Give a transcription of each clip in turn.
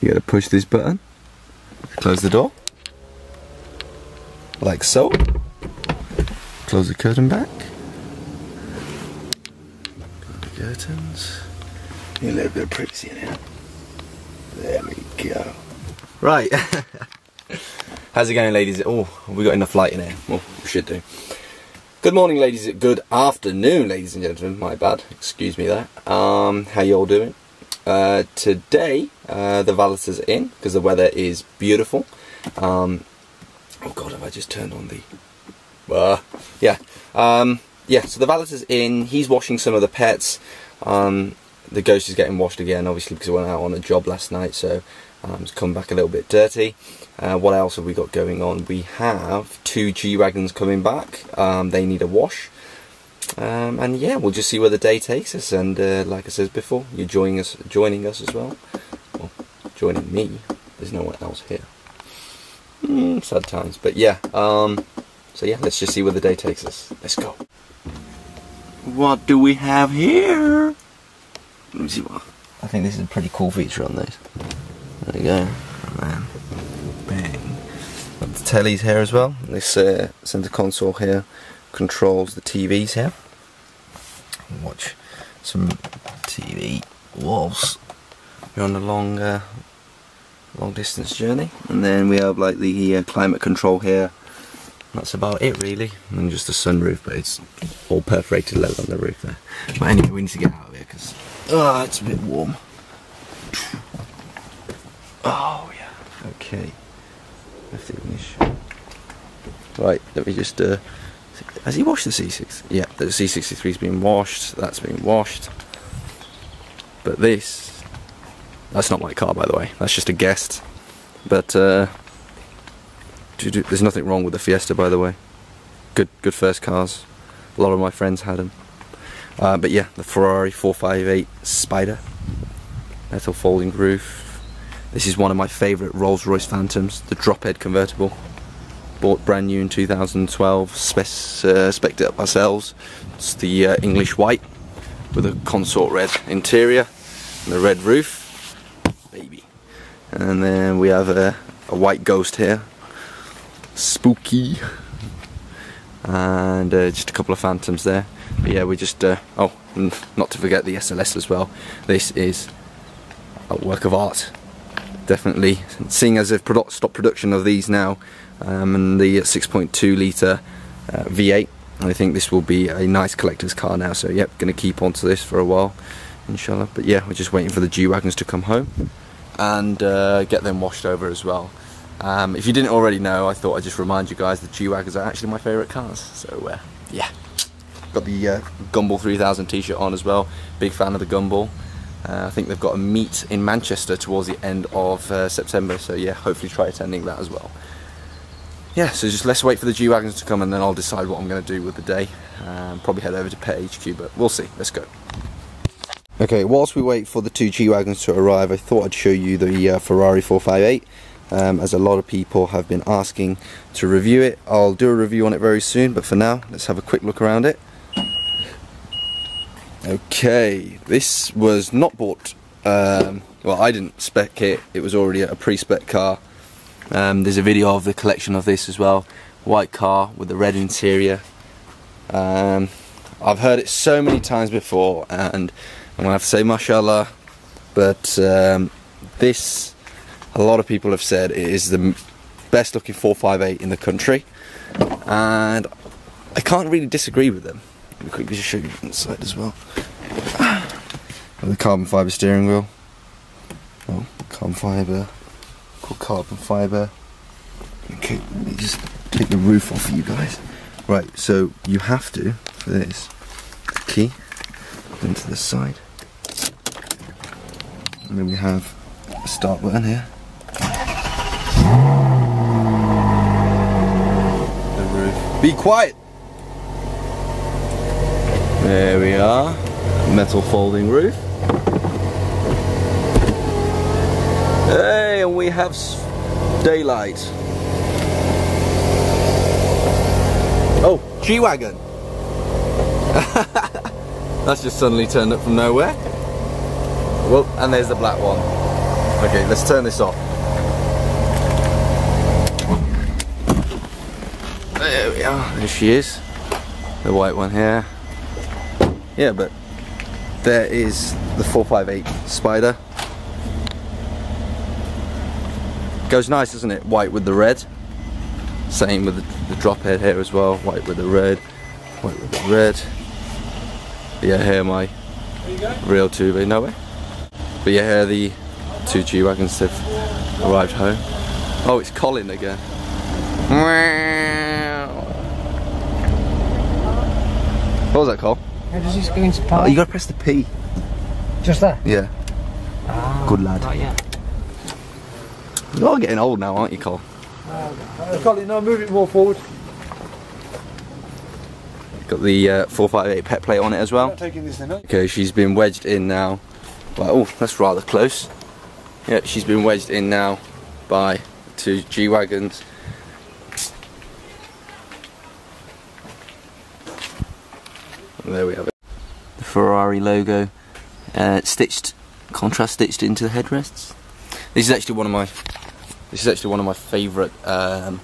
You gotta push this button, close the door, like so. Close the curtain back. The curtains. Need a little bit of privacy in here. There we go. Right. How's it going, ladies? Oh, we got enough light in here. Well, we should do. Good morning, ladies. Good afternoon, ladies and gentlemen. My bad. Excuse me there. Um, how you all doing? Uh, today, uh, the is in because the weather is beautiful. Um, oh God, have I just turned on the? Uh, yeah, um, yeah. So the valeter's in. He's washing some of the pets. Um, the ghost is getting washed again, obviously because I went out on a job last night, so um, it's come back a little bit dirty. Uh, what else have we got going on? We have two G wagons coming back. Um, they need a wash. Um, and yeah, we'll just see where the day takes us. And uh, like I said before, you're joining us, joining us as well. Well, joining me. There's no one else here. Mm, sad times, but yeah. Um, so yeah, let's just see where the day takes us. Let's go. What do we have here? Let me see what. I think this is a pretty cool feature on these. There you go. Man. Bang. Got the tellies here as well. This uh, center console here controls the TVs here. Watch some TV whilst we're on a long, uh, long distance journey. And then we have like the uh, climate control here. That's about it really. And just a sunroof, but it's all perforated leather on the roof there. But anyway, we need to get out of here because oh, it's a bit warm. Oh yeah. Okay. The. Right, let me just uh, has he washed the C6? Yeah, the C63's been washed, that's been washed. But this, that's not my car by the way, that's just a guest. But uh, there's nothing wrong with the Fiesta by the way. Good, good first cars. A lot of my friends had them. Uh, but yeah, the Ferrari 458 Spider. Metal folding roof. This is one of my favourite Rolls Royce Phantoms, the drop head convertible bought brand new in 2012 spec uh, spec'd it up ourselves. It's the uh, English white with a consort red interior and the red roof. Baby. And then we have a, a white ghost here. Spooky. And uh, just a couple of phantoms there. But yeah we just uh, oh not to forget the SLS as well. This is a work of art definitely. Seeing as they've stopped production of these now um, and the 6.2 litre uh, V8 I think this will be a nice collector's car now. So yep gonna keep on to this for a while inshallah. But yeah we're just waiting for the G-Wagons to come home and uh, get them washed over as well. Um, if you didn't already know I thought I'd just remind you guys that G-Wagons are actually my favourite cars. So uh, yeah. Got the uh, Gumball 3000 t-shirt on as well. Big fan of the Gumball uh, I think they've got a meet in Manchester towards the end of uh, September so yeah hopefully try attending that as well yeah, so just let's wait for the G-Wagons to come and then I'll decide what I'm going to do with the day. Um, probably head over to Pet HQ, but we'll see. Let's go. Okay, whilst we wait for the two G-Wagons to arrive, I thought I'd show you the uh, Ferrari 458. Um, as a lot of people have been asking to review it. I'll do a review on it very soon, but for now, let's have a quick look around it. Okay, this was not bought, um, well I didn't spec it, it was already a pre-spec car um, there's a video of the collection of this as well. White car with the red interior. Um, I've heard it so many times before and I'm gonna have to say mashallah but um, this a lot of people have said it is the best looking 458 in the country and I can't really disagree with them. Let me quickly show you inside as well. The carbon fibre steering wheel. Oh, carbon fibre Called carbon fibre. Okay, let me just take the roof off you guys. Right, so you have to, for this, key into the side. And then we have a start button here. The roof. Be quiet! There we are. Metal folding roof. Hey, and we have daylight. Oh, G-Wagon. That's just suddenly turned up from nowhere. Well, and there's the black one. Okay, let's turn this off. There we are. There she is. The white one here. Yeah, but there is the 458 Spider. Goes nice, doesn't it? White with the red. Same with the, the drop head here as well. White with the red. White with the red. Yeah, here my real two, no way. But yeah, here the two G-Wagons have arrived home. Oh, it's Colin again. What was that, Cole? How does this go into park? Oh, you gotta press the P. Just there? Yeah. Ah, Good lad. Right, yeah. You're getting old now, aren't you, Cole? Uh, Colin, no, move it more forward. Got the uh, 458 pet plate on it as well. Not taking this in, Okay, she's been wedged in now. By, oh, that's rather close. Yeah, she's been wedged in now by two G-Wagons. And there we have it. The Ferrari logo uh, stitched, contrast stitched into the headrests. This is actually one of my, this is actually one of my favourite um,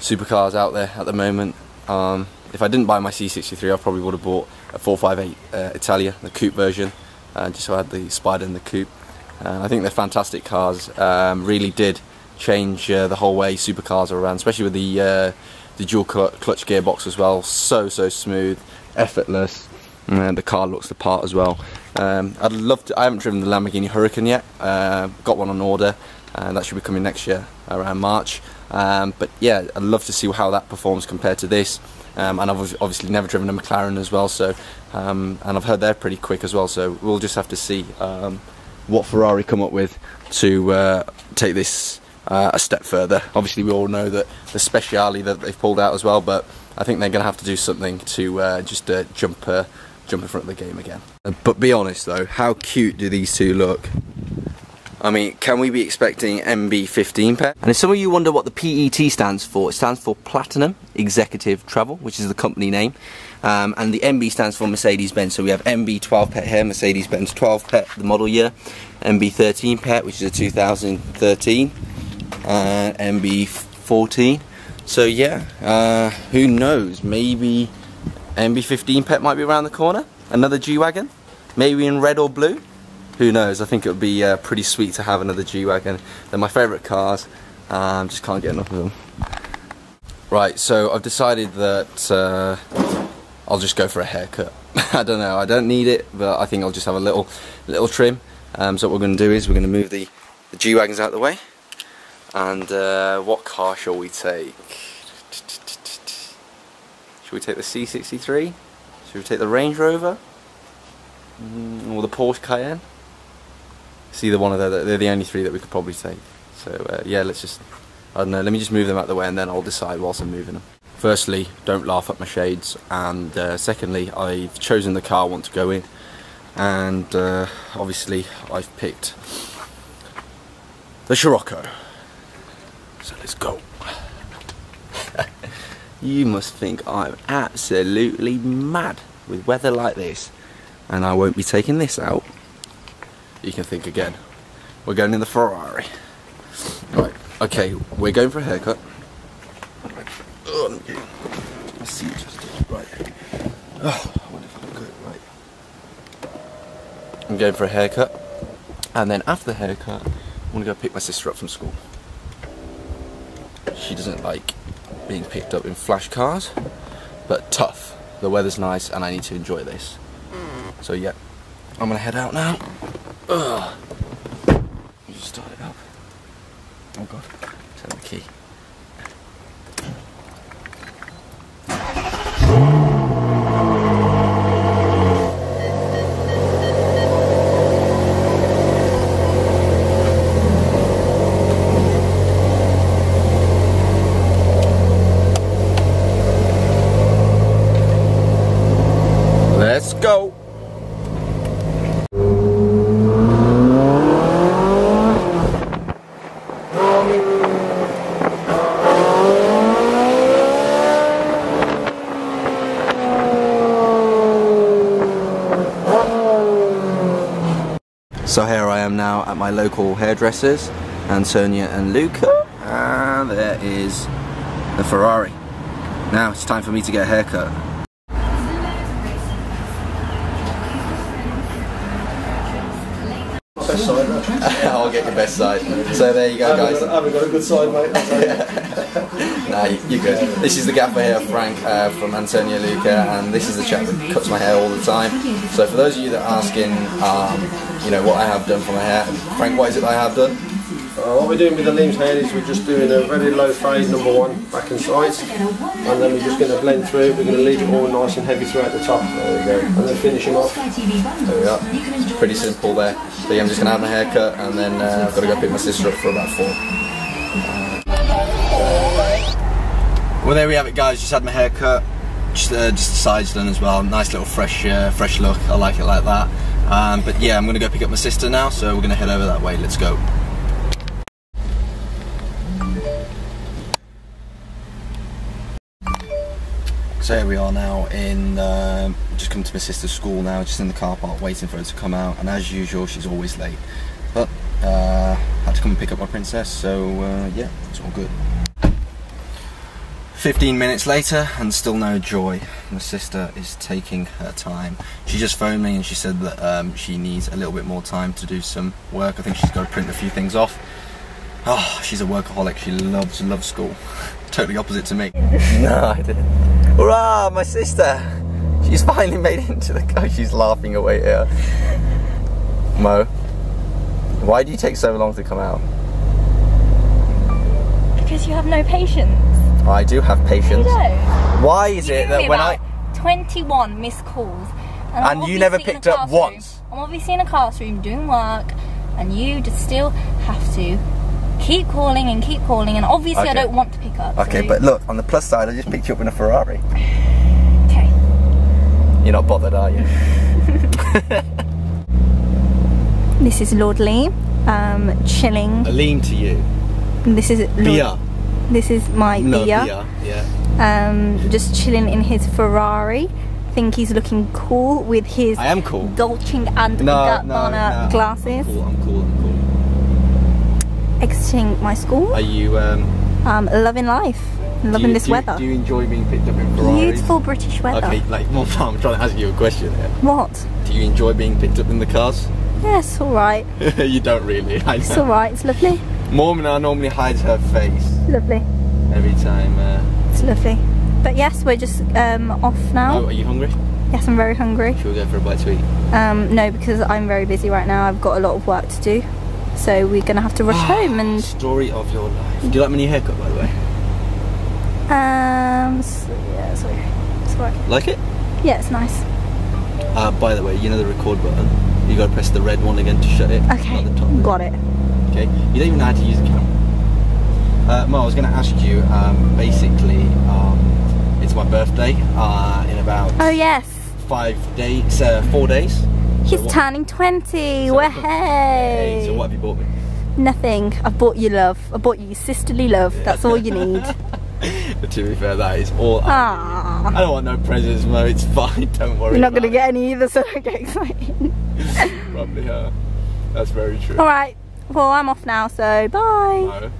supercars out there at the moment. Um, if I didn't buy my C63, I probably would have bought a 458 uh, Italia, the coupe version, uh, just so I had the Spider and the coupe. Uh, I think they're fantastic cars. Um, really did change uh, the whole way supercars are around, especially with the uh, the dual cl clutch gearbox as well. So so smooth, effortless. And the car looks the part as well. Um, I'd love to. I haven't driven the Lamborghini Huracan yet. Uh, got one on order, and that should be coming next year around March. Um, but yeah, I'd love to see how that performs compared to this. Um, and I've obviously never driven a McLaren as well, so um, and I've heard they're pretty quick as well. So we'll just have to see um, what Ferrari come up with to uh, take this uh, a step further. Obviously, we all know that the Speciale that they've pulled out as well, but I think they're going to have to do something to uh, just uh, jump uh, jump in front of the game again. Uh, but be honest though, how cute do these two look? I mean, can we be expecting MB15 pet? And if some of you wonder what the PET stands for, it stands for Platinum Executive Travel, which is the company name. Um, and the MB stands for Mercedes-Benz. So we have MB12 pet here, Mercedes-Benz 12 pet, the model year. MB13 pet, which is a 2013. Uh, MB14. So yeah, uh, who knows? Maybe MB15 pet might be around the corner. Another G-Wagon. Maybe in red or blue who knows, I think it would be uh, pretty sweet to have another G-Wagon. They're my favourite cars, um, just can't get enough of them. Right, so I've decided that uh, I'll just go for a haircut. I don't know, I don't need it, but I think I'll just have a little little trim. Um, so what we're going to do is we're going to move the, the G-Wagons out of the way. And uh, what car shall we take? Should we take the C63? Should we take the Range Rover? Mm, or the Porsche Cayenne? It's either one of them. They're the only three that we could probably take. So uh, yeah, let's just, I don't know, let me just move them out the way and then I'll decide whilst I'm moving them. Firstly, don't laugh at my shades. And uh, secondly, I've chosen the car I want to go in. And uh, obviously, I've picked the Scirocco. So let's go. You must think I'm absolutely mad with weather like this. And I won't be taking this out you can think again. We're going in the Ferrari. Right, okay, we're going for a haircut. Seat just right. Oh, I wonder if I look good. Right. I'm going for a haircut, and then after the haircut, I'm gonna go pick my sister up from school. She doesn't like being picked up in flash cars, but tough. The weather's nice, and I need to enjoy this. So yeah, I'm gonna head out now. Ugh. Just start it up. Oh god, turn the key. Let's go. So here I am now at my local hairdressers, Antonia and Luca, and there is the Ferrari. Now it's time for me to get a haircut. Best side. I'll get your best side. So there you go, guys. I haven't got a good side, mate. I'll you. Nah, you- you're good. This is the gaffer here, Frank, uh, from Antonio Luca, and this is the chap that cuts my hair all the time. So for those of you that are asking, um, you know, what I have done for my hair, Frank, what is it I have done? Uh, what we're doing with the Aleem's hair is we're just doing a very low fade, number one, back and sides. And then we're just going to blend through. We're going to leave it all nice and heavy throughout the top. There we go. And then finish him off. There we are. Pretty simple there. So yeah, I'm just gonna have my hair cut, and then uh, I've got to go pick my sister up for about four. Well, there we have it, guys. Just had my hair cut. Just, uh, just the sides done as well. Nice little fresh, uh, fresh look. I like it like that. Um, but yeah, I'm gonna go pick up my sister now, so we're gonna head over that way. Let's go. So here we are now in, um just come to my sister's school now, just in the car park waiting for her to come out. And as usual, she's always late. But uh, had to come and pick up my princess, so uh, yeah, it's all good. 15 minutes later and still no joy. My sister is taking her time. She just phoned me and she said that um, she needs a little bit more time to do some work. I think she's got to print a few things off. Oh, she's a workaholic. She loves, loves school. totally opposite to me. no, I didn't. Hurrah, my sister! She's finally made it into the car. She's laughing away here. Mo, why do you take so long to come out? Because you have no patience. I do have patience. Why is You it that when I 21 missed calls. I'm And you never a picked up once? I'm obviously in a classroom doing work, and you just still have to keep calling and keep calling, and obviously I don't want to pick up. Okay, so- but look, on the plus side, I just picked you up in a Ferrari. Okay. You're not bothered, are you? This is Lord Aleem, um, chilling. lean to you. This is Lord, Beer. This is my No. Yeah. Um, just chilling in his Ferrari. Think he's looking cool with his I am cool. Dolce and No, Gabbana no, no. glasses. I'm cool, I'm cool, I'm Exiting my school. Are you, um... Um, loving life, loving you- this do you- weather. Do you enjoy being picked up in Ferraris? Beautiful British weather. Okay, like, more well, I'm trying to ask you a question here. What? Do you enjoy being picked up in the cars? Yes, all right. you don't really, I It's all right. It's lovely. Mormona normally hides her face Lovely. every time, uh... It's lovely. But yes, we're just um, off now. Oh, are you hungry? Yes, I'm very hungry. Should we go for a bite to eat? Um, no, because I'm very busy right now. I've got a lot of work to do. So we're gonna have to rush home and Story of your life. Do you like my new haircut, by the way? um, so, yeah, sorry, sorry. Like it? Yeah, it's nice. Uh, by the way, you know the record button? You gotta press the red one again to shut it. Okay, the top. got it. Okay. You don't even know how to use a camera. Uh, Mo, I was gonna ask you, um, basically, um, it's my birthday, uh, in about Oh yes, five days, uh, four days. he's So turning 20. so- Hey, so what have you bought me? Nothing. I bought you love. I bought you sisterly love. That's all you need. But to be fair, that is all. I. I don't want no presents, Mo. It's fine. Don't worry. You're not gonna get any either, so don't get excited. Probably, uh, That's very true. All right. Well, I'm off now, so bye. Mo,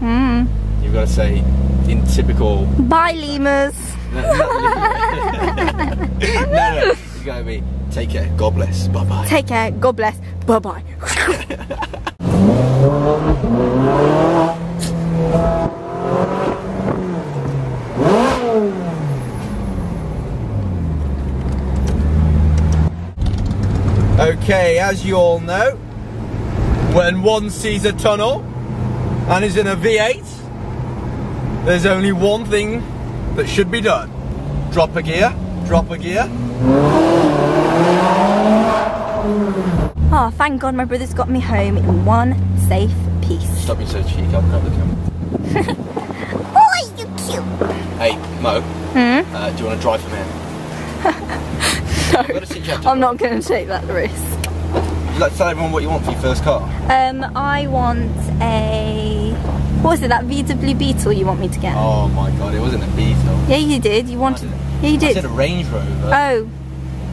Mm. you've got to say in typical. Bye, lemurs. No, no, no, no. You gotta be. Take care. God bless. Bye bye. Take care. God bless. Bye bye. Okay, as you all know, when one sees a tunnel and is in a V8, there's only one thing that should be done. Drop a gear, drop a gear. Oh, thank God my brother's got me home in one safe piece. Stop being so cheeky, I'll grab the camera. Oh, you cute. Hey, Mo, Hmm? uh, do you want to drive from here? No, I've got to see you have to I'm not going to take that risk like tell everyone what you want for your first car? Um, I want a what was it that VW Beetle you want me to get? Oh my god, it wasn't a Beetle. Yeah, you did. You wanted. Yeah, you did. I said a Range Rover. Oh.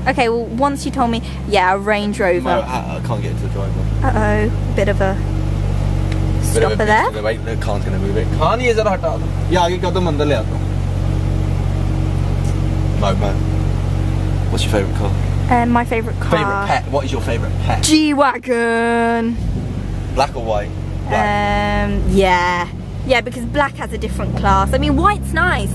Okay, well, once you told me, yeah, a Range Rover. I, I can't get into the driver. Uh-oh, bit of a stopper there. The, wait, the car's going to move it. Car nahi zara a do. Ye aage ka to mandar le aata hu. No, man. What's your favourite car? And my favourite car. Favourite pet? What is your favourite pet? G wagon. Black or white? Black. Um, yeah, yeah, because black has a different class. I mean, white's nice,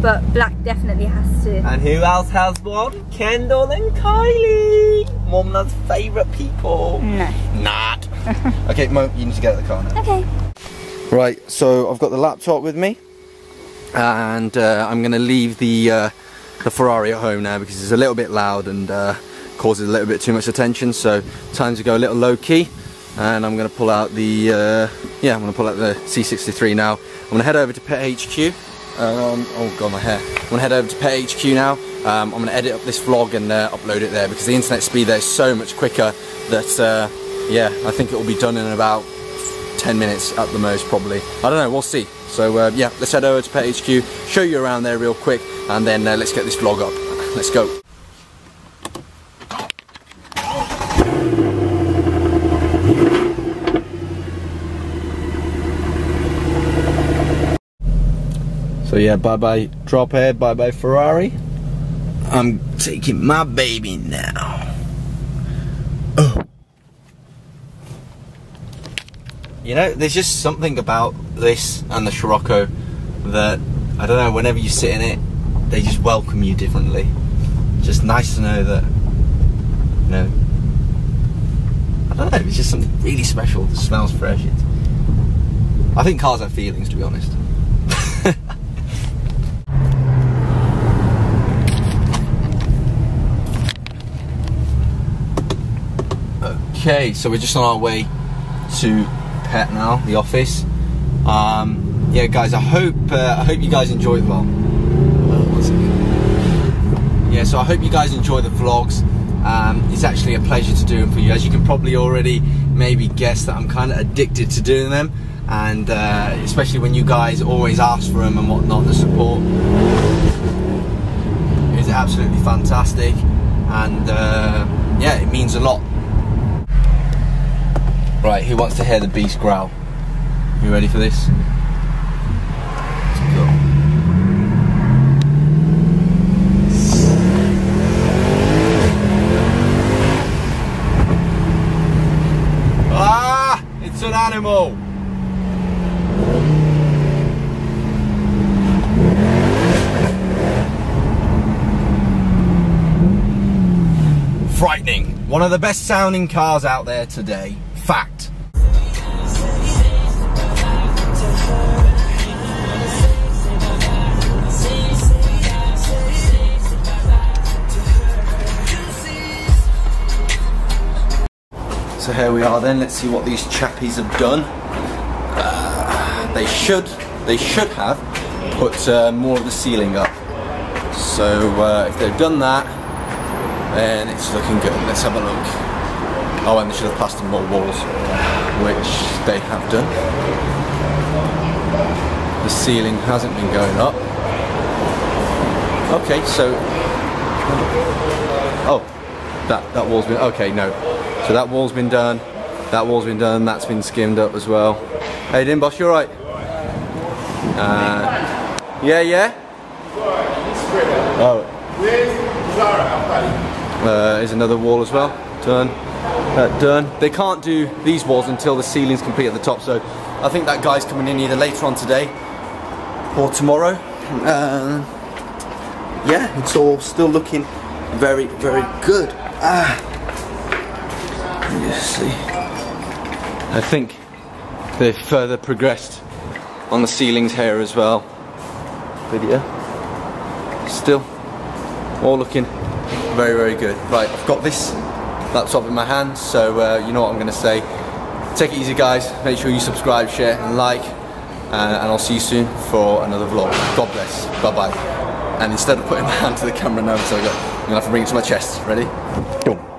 but black definitely has to. and who else has one? Kendall and Kylie. Momna's favourite people. No. Not. okay, Mo, you need to get out of the car now. Okay. Right, so I've got the laptop with me, and uh, I'm going to leave the uh, the Ferrari at home now because it's a little bit loud and uh, causes a little bit too much attention. So time to go a little low key, and I'm going to pull out the uh, yeah, I'm going to pull out the C63 now. I'm going to head over to Pet HQ. Um, oh god, my hair. I'm going to head over to Pet HQ now. Um, I'm going to edit up this vlog and uh, upload it there because the internet speed there is so much quicker that uh, yeah, I think it will be done in about 10 minutes at the most probably. I don't know we'll see. So uh, yeah let's head over to Pet HQ show you around there real quick and then uh, let's get this vlog up. Let's go. So yeah bye bye drop head bye bye Ferrari. I'm taking my baby now You know, there's just something about this and the Scirocco that I don't know. Whenever you sit in it, they just welcome you differently. Just nice to know that, you know. I don't know. It's just something really special. It smells fresh. It's, I think cars have feelings, to be honest. okay, so we're just on our way to Pet now, the office. Um, yeah, guys, I hope uh, I hope you guys enjoy the vlog. Yeah, so I hope you guys enjoy the vlogs. Um, it's actually a pleasure to do them for you. As you can probably already maybe guess that I'm kind of addicted to doing them, and uh, especially when you guys always ask for them and whatnot, the support is absolutely fantastic, and uh, yeah, it means a lot. Right, who wants to hear the beast growl? You ready for this? Ah! It's an animal! Frightening. One of the best sounding cars out there today. So here we are then, let's see what these chappies have done. Uh, they should, they should have put uh, more of the ceiling up. So uh, if they've done that, then it's looking good. Let's have a look. Oh, and they should have plastered more walls, which they have done. The ceiling hasn't been going up. Okay, so oh, that that wall's been okay. No, so that wall's been done. That wall's been done. That's been skimmed up as well. Hey, Din boss, you alright? Uh, yeah, yeah. Oh. Uh, there's another wall as well. Done. Uh, done. They can't do these walls until the ceiling's complete at the top. So I think that guy's coming in either later on today or tomorrow. Uh, yeah, it's all still looking very, very good. Ah. You see. I think they've further progressed on the ceilings here as well. But yeah, still all looking very, very good. Right, I've got this laptop in my hand, so uh, you know what I'm going to say. Take it easy, guys. Make sure you subscribe, share, and like. Uh, and I'll see you soon for another vlog. God bless. Bye bye. And instead of putting my hand to the camera now, so I'm going to have to bring it to my chest. Ready? Boom.